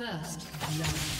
First